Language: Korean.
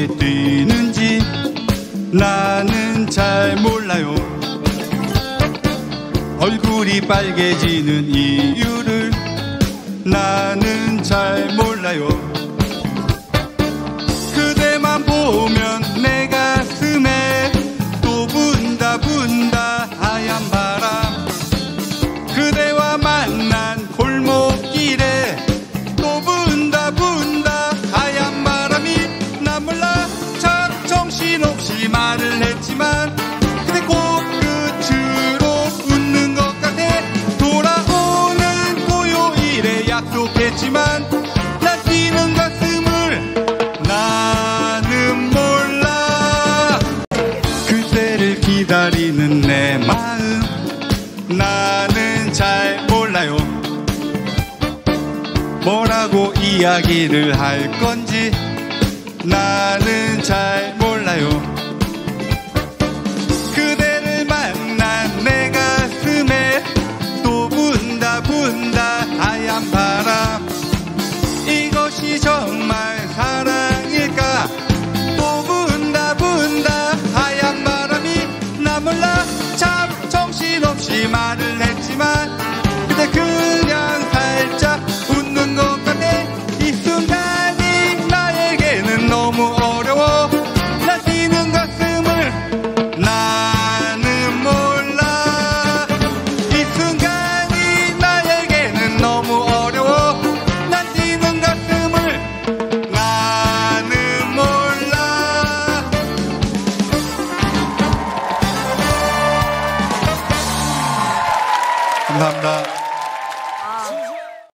어떻게 뛰는지 나는 잘 몰라요. 얼굴이 빨개지는 이유를 나는 잘 같지만 근데 꼭 끝으로 웃는 것 같아 돌아오는 토요일에 약속했지만 나 뛰는 가슴을 나는 몰라. 그때를 기다리는 내 마음 나는 잘 몰라요. 뭐라고 이야기를 할 건지 나는 잘 몰라요 divine Alhamdulillah.